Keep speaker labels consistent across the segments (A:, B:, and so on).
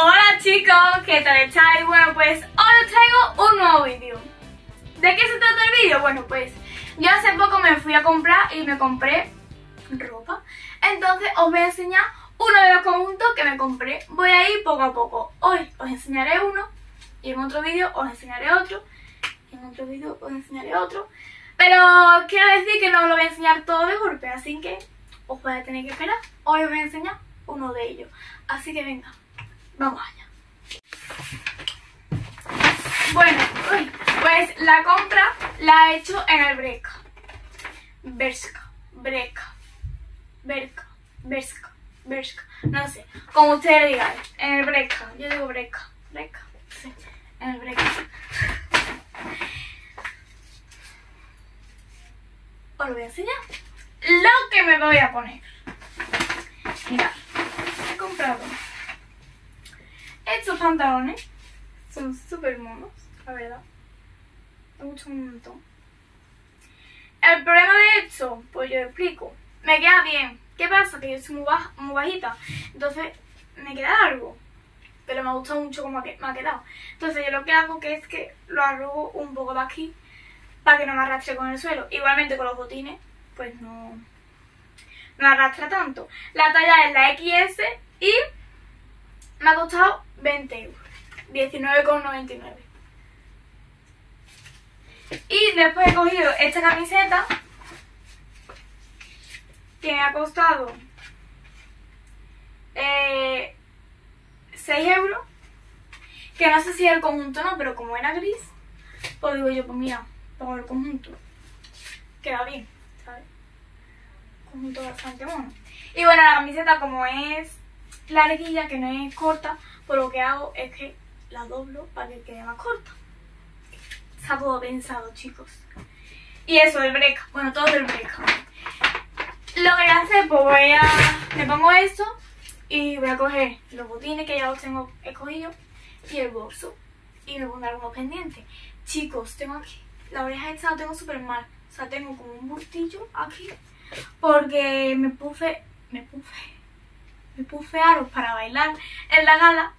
A: Hola chicos, ¿qué tal estáis? Bueno pues hoy os traigo un nuevo vídeo. ¿De qué se trata el vídeo? Bueno pues yo hace poco me fui a comprar y me compré ropa. Entonces os voy a enseñar uno de los conjuntos que me compré. Voy a ir poco a poco. Hoy os enseñaré uno y en otro vídeo os enseñaré otro. Y en otro vídeo os enseñaré otro. Pero quiero decir que no os lo voy a enseñar todo de golpe Así que os voy a tener que esperar. Hoy os voy a enseñar uno de ellos. Así que venga Vamos allá. Bueno, pues la compra la he hecho en el Breca. Berska, Breca, Berka, Berska, Berska. No sé, como ustedes digan, en el Breca. Yo digo Breca, Breca, sí, en el Breca. Os voy a enseñar. Lo que me voy a poner. Mira, he comprado estos pantalones son súper monos, la verdad. Me gustan un montón. El problema de esto, pues yo explico. Me queda bien. ¿Qué pasa? Que yo soy muy, muy bajita. Entonces me queda largo. Pero me ha gustado mucho como me ha quedado. Entonces yo lo que hago que es que lo arrugo un poco de aquí para que no me arrastre con el suelo. Igualmente con los botines, pues no, no arrastra tanto. La talla es la XS y me ha costado 20 euros. 19,99. Y después he cogido esta camiseta que me ha costado 6 eh, euros. Que no sé si es el conjunto no, pero como era gris, pues digo yo, pues mira, pongo el conjunto. Queda bien, ¿sabes? Conjunto bastante bueno. Y bueno, la camiseta como es larguilla, que no es corta, pues lo que hago es que la doblo para que quede más corta. Está todo pensado, chicos. Y eso, el break. Bueno, todo del break. Lo que voy a hacer, pues voy a... Me pongo esto y voy a coger los botines que ya los tengo escogidos y el bolso. Y me pondré algunos pendientes. Chicos, tengo aquí... La oreja esta la tengo súper mal. O sea, tengo como un bultillo aquí. Porque me puse... Me puse me puse aros para bailar en la gala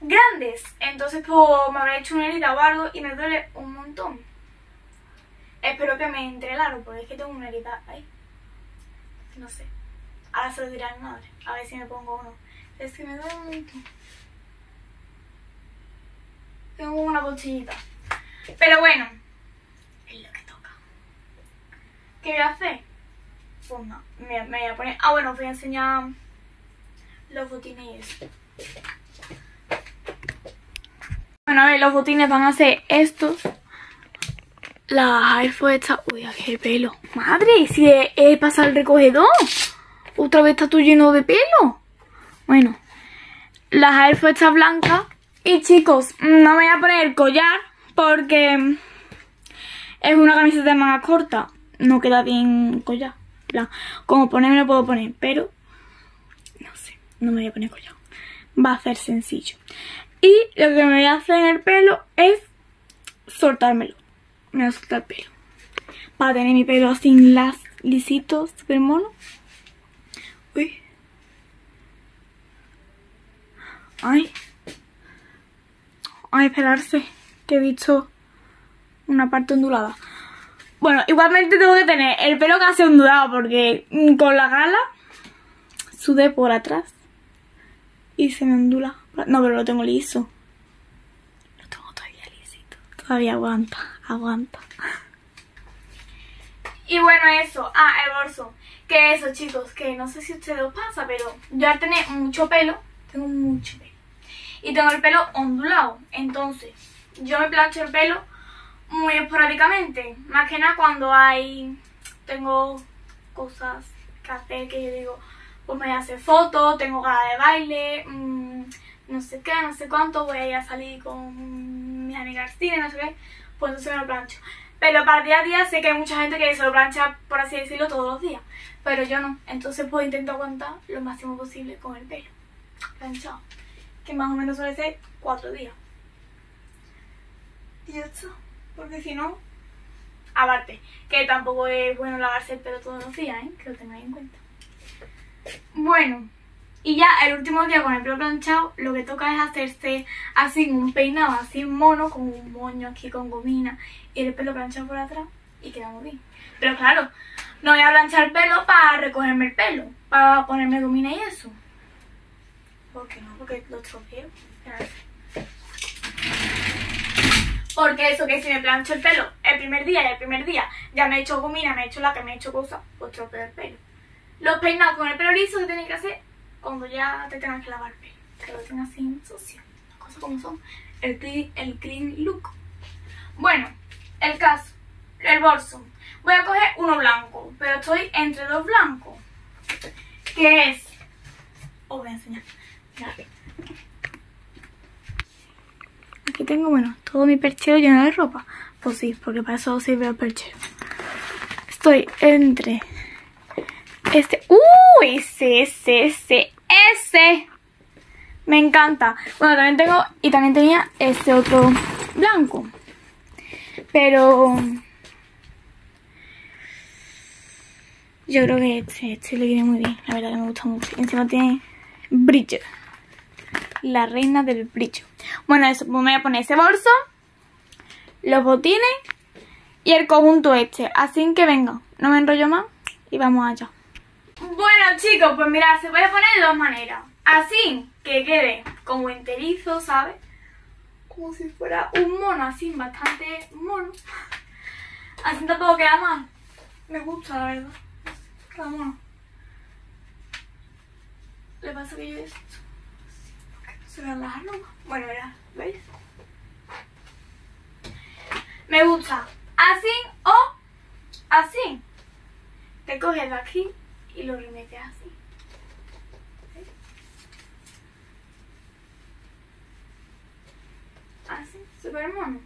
A: grandes. Entonces pues me habré hecho una herida o algo y me duele un montón. Espero que me entre el aro porque es que tengo una herida ahí. No sé. Ahora se lo diré a mi madre. A ver si me pongo uno. Es que me duele un montón. Tengo una bolsillita. Pero bueno. Es lo que toca. ¿Qué voy a hacer? Pues me, voy a poner... Ah, bueno, os voy a enseñar los botines Bueno, a ver, los botines van a ser estos. La Air Force Uy, el pelo. Madre, si he, pasado el recogedor. Otra vez está todo lleno de pelo. Bueno, las Air Force blancas. Y chicos, no me voy a poner collar porque es una camiseta manga corta. No queda bien collar como ponerme lo puedo poner, pero no sé, no me voy a poner collado. Va a ser sencillo. Y lo que me voy a hacer en el pelo es soltármelo. Me voy a soltar el pelo. Para tener mi pelo sin las lisitos, super mono. Uy. Ay. Ay, esperarse. Que he visto una parte ondulada. Bueno, igualmente tengo que tener el pelo casi ondulado porque con la gala sudé por atrás y se me ondula. No, pero lo tengo liso. Lo tengo todavía lisito. Todavía aguanta, aguanta. Y bueno, eso. Ah, el bolso. Que eso, chicos, que no sé si a ustedes os pasa, pero yo al tener mucho pelo, tengo mucho pelo. Y tengo el pelo ondulado. Entonces, yo me plancho el pelo muy esporádicamente. Más que nada cuando hay... Tengo cosas que hacer que yo digo, pues me voy a hacer fotos, tengo ganas de baile, mm, no sé qué, no sé cuánto, voy a ir a salir con mis amigas cine, no sé qué, pues entonces me lo plancho. Pero para día a día sé que hay mucha gente que se lo plancha, por así decirlo, todos los días. Pero yo no. Entonces pues intento aguantar lo máximo posible con el pelo planchado. Que más o menos suele ser cuatro días. Y esto porque si no, aparte, que tampoco es bueno lavarse el pelo todos los días, ¿eh? que lo tengáis en cuenta. Bueno, Y ya el último día con el pelo planchado, lo que toca es hacerse así un peinado así mono, con un moño aquí con gomina y el pelo planchado por atrás y queda muy bien. Pero claro, no voy a planchar el pelo para recogerme el pelo, para ponerme gomina y eso. ¿Por qué no? Porque lo estropeo. Porque eso que si me plancho el pelo el primer día y el primer día ya me he hecho gomina, me he hecho la que me he hecho cosas, pues estropeo el pelo. Los peinados con el pelo liso se tienen que hacer cuando ya te tengas que lavar el pelo. Que lo tengas así sucio. Las cosas como son. El clean, el clean look. Bueno, el caso. El bolso. Voy a coger uno blanco, pero estoy entre dos blancos. Que es... Os voy a enseñar. Aquí tengo, bueno, todo mi perchero lleno de ropa. Pues sí, porque para eso sirve el perchero. Estoy entre este... ¡Uh! Ese, ese, ese, ese. Me encanta. Bueno, también tengo... Y también tenía este otro blanco. Pero... Yo creo que este, este le viene muy bien. La verdad que me gusta mucho. Y encima tiene brillo. La reina del brillo. Bueno, eso. Me voy a poner ese bolso. Los botines. Y el conjunto este. Así que venga. No me enrollo más. Y vamos allá. Bueno chicos, pues mirad, se puede poner de dos maneras. Así, que quede como enterizo, ¿sabes? Como si fuera un mono, así, bastante mono. Así tampoco queda mal. Me gusta, la verdad. Queda mono. Le pasa que yo esto. Se las armas. Bueno, mirad, ¿veis? Me gusta. Así o así. Te coges de aquí y lo remetes así. Así, súper mono.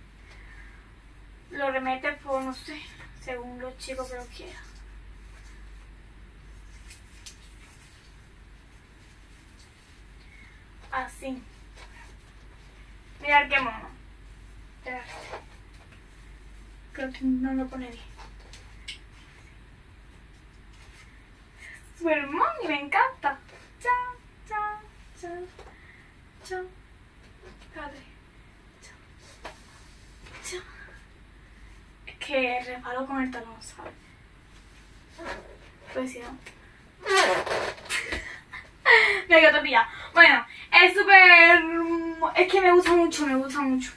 A: Lo remetes por, no sé, según los chicos que lo quieran. Así. Mirad qué mono. Creo que no lo pone bien. súper y me encanta. Chao, chao, chao, chao. Chao. Es que resbalo con el talón, ¿sabes? Pues si no. me quedo topilla. Bueno, es súper... Es que me gusta mucho, me gusta mucho.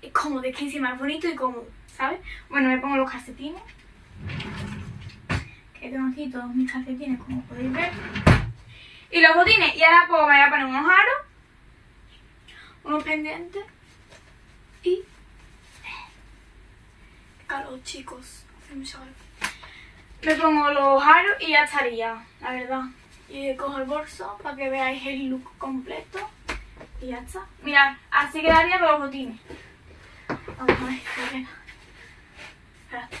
A: Es cómodo, es que encima es bonito y cómodo, ¿sabes? Bueno, me pongo los calcetines. Que tengo aquí todos mis calcetines como podéis ver. Y los botines. Y ahora pues voy a poner unos aros unos pendientes y calor chicos. Me pongo los aros y ya estaría la verdad y cojo el bolso para que veáis el look completo y ya está. Mirad así quedaría los botines. Vamos a ver espérate.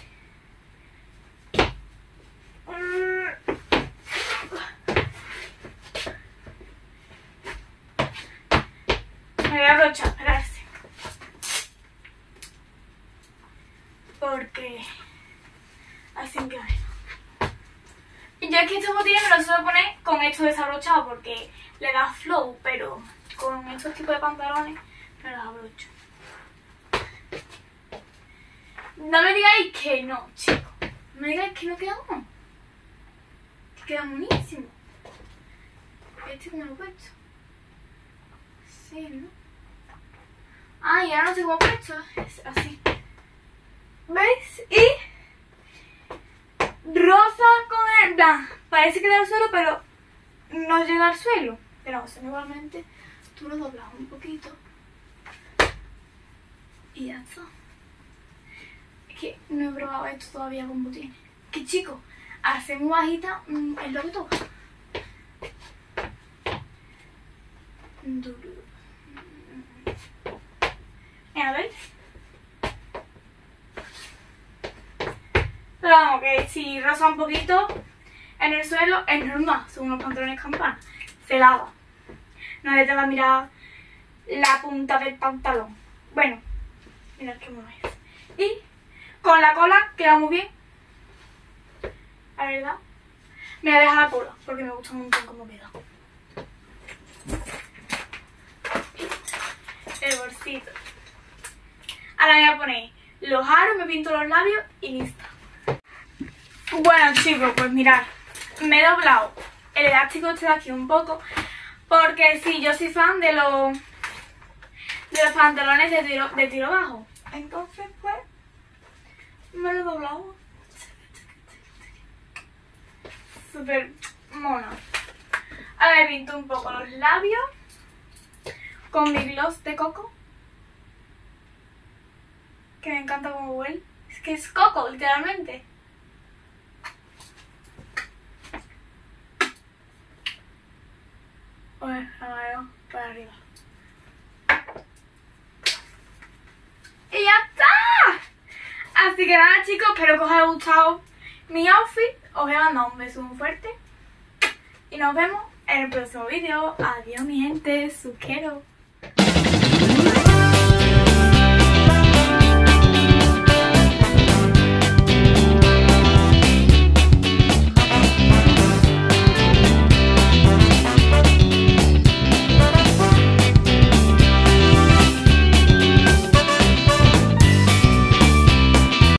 A: Me voy a abrochar, esperarse. Porque así que Y yo es que estos botines me los suelo poner con esto desabrochado porque le da flow, pero con estos tipos de pantalones me los abrocho. No me digáis que no, chicos. No me digáis que no queda uno. Que queda buenísimo. Este como lo he puesto. Sí, ¿no? Ah, ya no sé cómo puesto. Es así. ¿Veis? Y rosa con el blanco. Parece que da suelo, pero no llega al suelo. Pero igualmente tú lo doblas un poquito. Y ya está. Es que no he probado esto todavía con botines. Que chico, hacer muy bajita mm, es lo que toca. Duro. A ver. Pero vamos, que si rosa un poquito en el suelo es normal, son unos pantalones campana. Se lava. Nadie te va a mirar la punta del pantalón. Bueno, mirad qué mono es. Y con la cola queda muy bien. La verdad. Me voy a dejar la cola porque me gusta un montón cómo queda. El bolsito. Ahora me voy a poner los aros, me pinto los labios y listo. Bueno chicos, pues mirad, me he doblado el elástico este de aquí un poco porque sí, yo soy fan de los de los pantalones de tiro, de tiro bajo. Entonces pues me lo he doblado. Súper mono. Ahora me pinto un poco los labios con mi gloss de coco. Que me encanta como huele. Es que es coco, literalmente. Pues a para arriba. ¡Y ya está! Así que nada chicos, espero que os haya gustado mi outfit. Os a mandar un beso muy fuerte. Y nos vemos en el próximo vídeo. Adiós mi gente, quiero